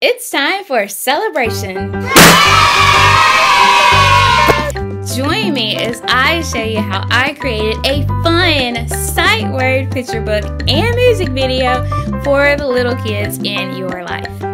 It's time for celebration. Join me as I show you how I created a fun sight word picture book and music video for the little kids in your life.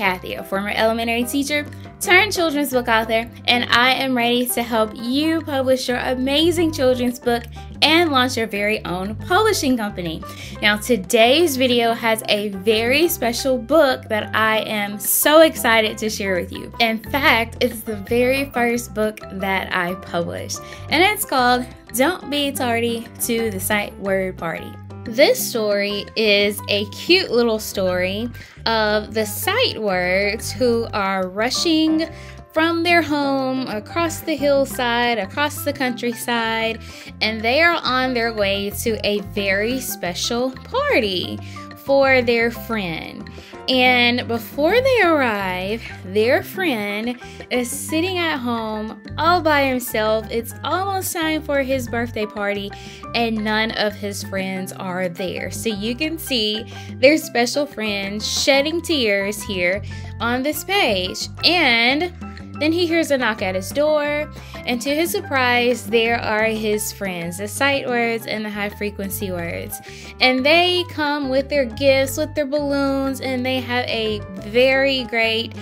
Kathy, a former elementary teacher turned children's book author, and I am ready to help you publish your amazing children's book and launch your very own publishing company. Now, today's video has a very special book that I am so excited to share with you. In fact, it's the very first book that I published, and it's called Don't Be Tardy to the Sight Word Party. This story is a cute little story of the sight words who are rushing from their home across the hillside, across the countryside, and they are on their way to a very special party for their friend. And before they arrive, their friend is sitting at home all by himself. It's almost time for his birthday party, and none of his friends are there. So you can see their special friend shedding tears here on this page. And then he hears a knock at his door, and to his surprise, there are his friends, the sight words and the high frequency words. And they come with their gifts, with their balloons, and they have a very great,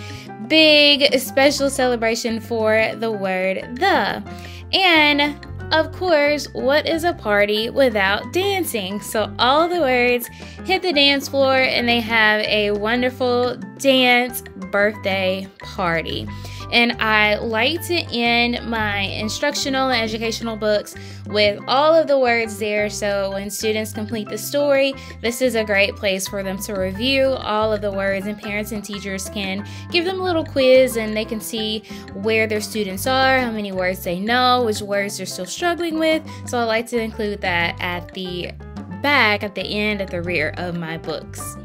big, special celebration for the word the. And of course, what is a party without dancing? So all the words hit the dance floor and they have a wonderful dance birthday party. And I like to end my instructional and educational books with all of the words there. So when students complete the story, this is a great place for them to review all of the words, and parents and teachers can give them a little quiz and they can see where their students are, how many words they know, which words they're still struggling with. So I like to include that at the back, at the end, at the rear of my books.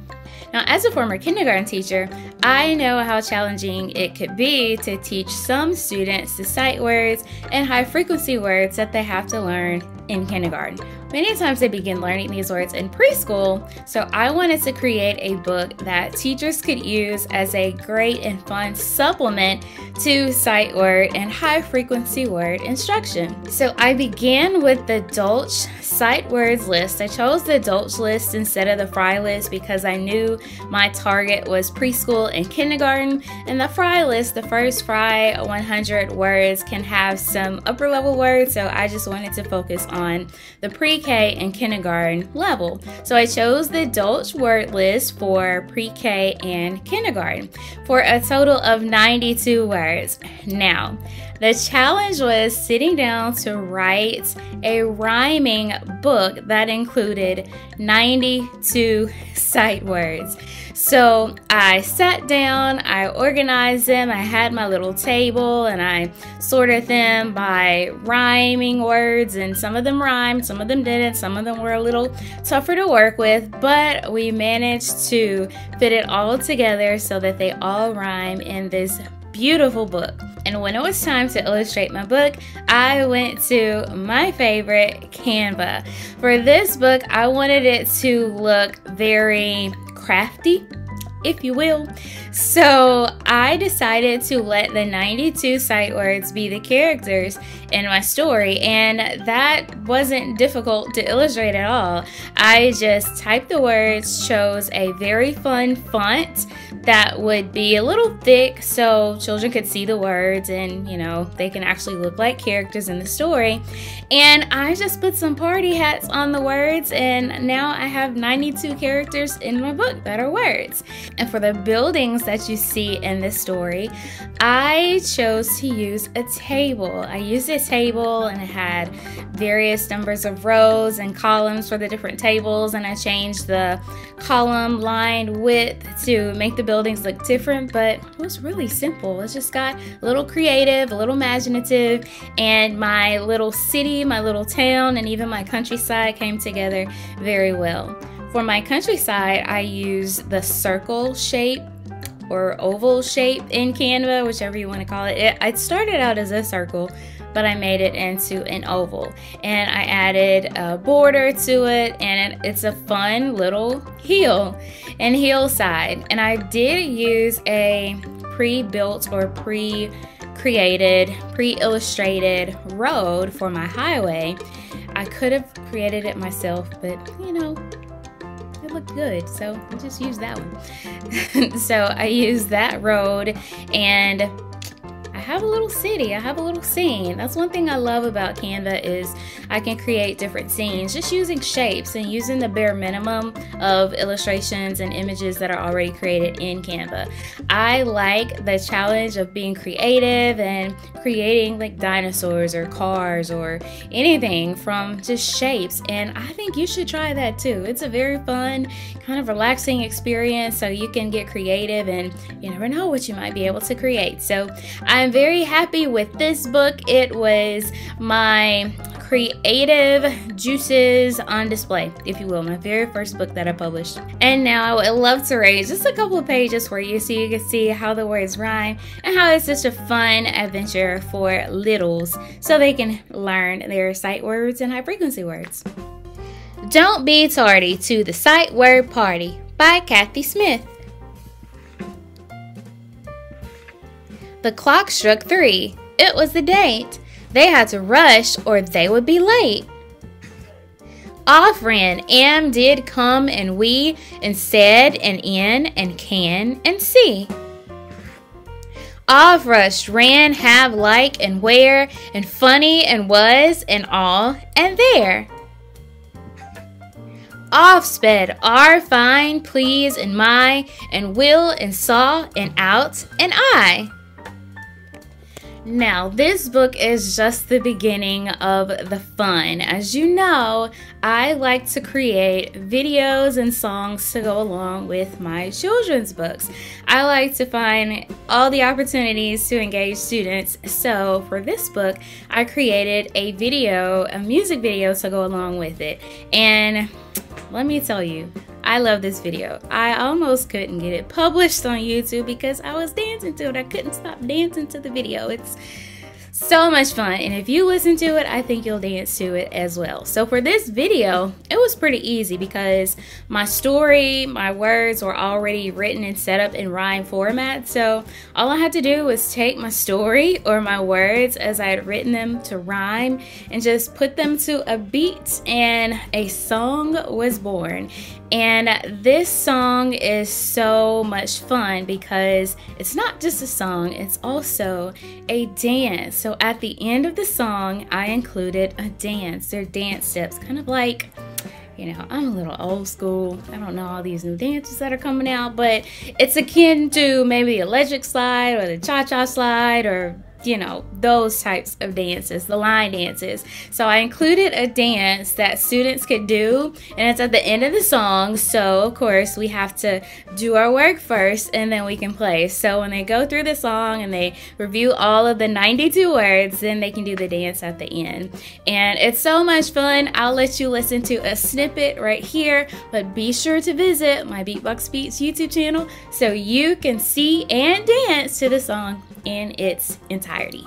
Now, as a former kindergarten teacher, I know how challenging it could be to teach some students the sight words and high frequency words that they have to learn in kindergarten. Many times they begin learning these words in preschool, so I wanted to create a book that teachers could use as a great and fun supplement to sight word and high frequency word instruction. So I began with the Dolch sight words list. I chose the Dolch list instead of the Fry list because I knew my target was preschool and kindergarten. And the Fry list, the first Fry 100 words, can have some upper level words, so I just wanted to focus on the pre K and kindergarten level. So I chose the Dolch word list for pre K and kindergarten for a total of 92 words. Now, the challenge was sitting down to write a rhyming book that included 92 sight words. So I sat down, I organized them, I had my little table, and I sorted them by rhyming words, and some of them rhymed, some of them didn't, some of them were a little tougher to work with, but we managed to fit it all together so that they all rhyme in this beautiful book. And when it was time to illustrate my book, I went to my favorite, Canva. For this book, I wanted it to look very crafty if you will. So I decided to let the 92 sight words be the characters in my story, and that wasn't difficult to illustrate at all. I just typed the words, chose a very fun font that would be a little thick so children could see the words and you know they can actually look like characters in the story and I just put some party hats on the words and now I have 92 characters in my book that are words and for the buildings that you see in this story I chose to use a table I used a table and it had various numbers of rows and columns for the different tables and I changed the column line width to make the buildings look different, but it was really simple. It just got a little creative, a little imaginative, and my little city, my little town, and even my countryside came together very well. For my countryside, I use the circle shape or oval shape in Canva, whichever you want to call it. it. It started out as a circle, but I made it into an oval. And I added a border to it, and it's a fun little heel and heel side. And I did use a pre-built or pre created, pre illustrated road for my highway. I could have created it myself, but you know, it looked good, so I just used that one. so I used that road and have a little city, I have a little scene. That's one thing I love about Canva is I can create different scenes just using shapes and using the bare minimum of illustrations and images that are already created in Canva. I like the challenge of being creative and creating like dinosaurs or cars or anything from just shapes and I think you should try that too. It's a very fun, kind of relaxing experience so you can get creative and you never know what you might be able to create. So I'm very happy with this book. It was my creative juices on display, if you will, my very first book that I published. And now I would love to raise just a couple of pages for you so you can see how the words rhyme and how it's just a fun adventure for littles so they can learn their sight words and high frequency words. Don't Be Tardy to the Sight Word Party by Kathy Smith. The clock struck three. It was the date. They had to rush or they would be late. Off ran am, did, come, and we, and said, and in, and can, and see. Off rushed, ran, have, like, and where, and funny, and was, and all, and there. Off sped, are, fine, please, and my, and will, and saw, and out, and I. Now, this book is just the beginning of the fun. As you know, I like to create videos and songs to go along with my children's books. I like to find all the opportunities to engage students. So, for this book, I created a video, a music video to go along with it. And let me tell you, I love this video. I almost couldn't get it published on YouTube because I was dancing to it. I couldn't stop dancing to the video. It's so much fun. And if you listen to it I think you'll dance to it as well. So for this video it was pretty easy because my story my words were already written and set up in rhyme format. So all I had to do was take my story or my words as I had written them to rhyme and just put them to a beat and a song was born. And this song is so much fun because it's not just a song, it's also a dance. So at the end of the song, I included a dance. They're dance steps, kind of like you know, I'm a little old school. I don't know all these new dances that are coming out, but it's akin to maybe the electric slide or the cha cha slide or you know, those types of dances, the line dances. So I included a dance that students could do, and it's at the end of the song. So, of course, we have to do our work first and then we can play. So, when they go through the song and they review all of the 92 words, then they can do the dance at the end. And it's so much fun. I'll let you listen to a snippet right here, but be sure to visit my Beatbox Beats YouTube channel so you can see and dance to the song in its entirety.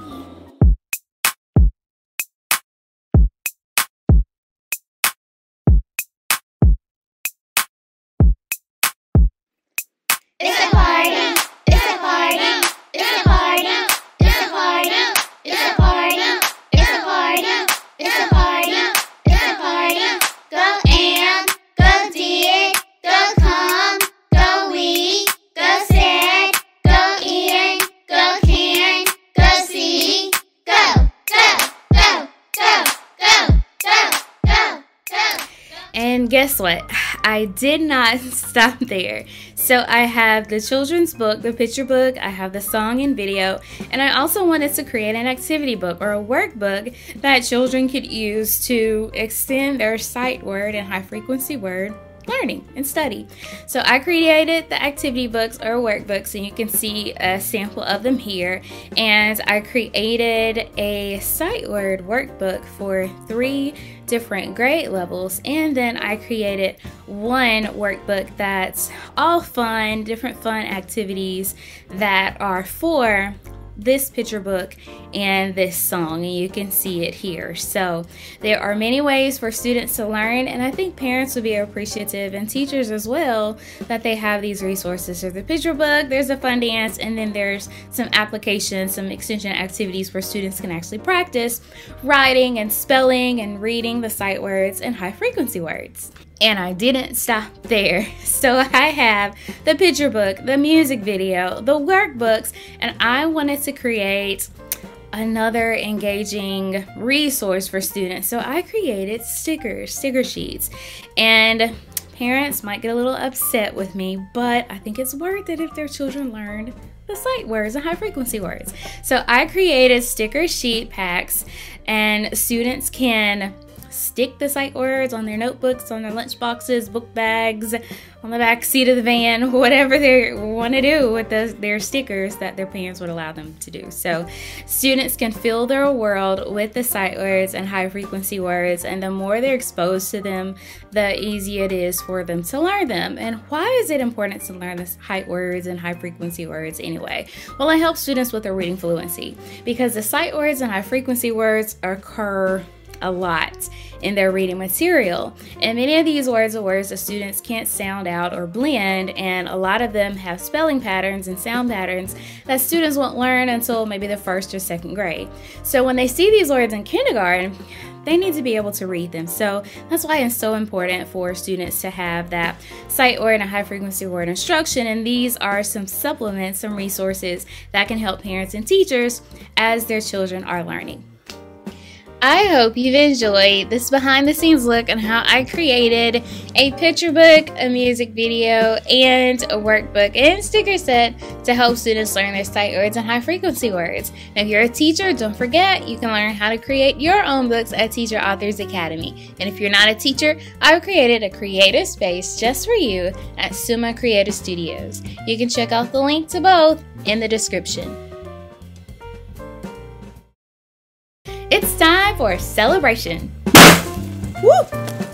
And guess what? I did not stop there. So I have the children's book, the picture book, I have the song and video, and I also wanted to create an activity book or a workbook that children could use to extend their sight word and high frequency word learning and study. So I created the activity books or workbooks and you can see a sample of them here and I created a sight word workbook for three different grade levels and then I created one workbook that's all fun, different fun activities that are for this picture book and this song, and you can see it here. So there are many ways for students to learn, and I think parents would be appreciative and teachers as well that they have these resources. There's the picture book, there's a fun dance, and then there's some applications, some extension activities where students can actually practice writing and spelling and reading the sight words and high frequency words. And I didn't stop there. So I have the picture book, the music video, the workbooks, and I wanted to create another engaging resource for students. So I created stickers, sticker sheets. And parents might get a little upset with me, but I think it's worth it if their children learned the sight words and high frequency words. So I created sticker sheet packs and students can stick the sight words on their notebooks, on their lunch boxes, book bags, on the back seat of the van, whatever they want to do with the, their stickers that their parents would allow them to do. So students can fill their world with the sight words and high frequency words, and the more they're exposed to them, the easier it is for them to learn them. And why is it important to learn the sight words and high frequency words anyway? Well, it helps students with their reading fluency because the sight words and high frequency words occur a lot in their reading material. And many of these words are words that students can't sound out or blend, and a lot of them have spelling patterns and sound patterns that students won't learn until maybe the first or second grade. So when they see these words in kindergarten, they need to be able to read them. So that's why it's so important for students to have that sight word and high frequency word instruction. And these are some supplements, some resources that can help parents and teachers as their children are learning. I hope you've enjoyed this behind the scenes look on how I created a picture book, a music video, and a workbook and sticker set to help students learn their sight words and high frequency words. Now, if you're a teacher, don't forget you can learn how to create your own books at Teacher Authors Academy. And if you're not a teacher, I've created a creative space just for you at Suma Creative Studios. You can check out the link to both in the description. For celebration. Woo!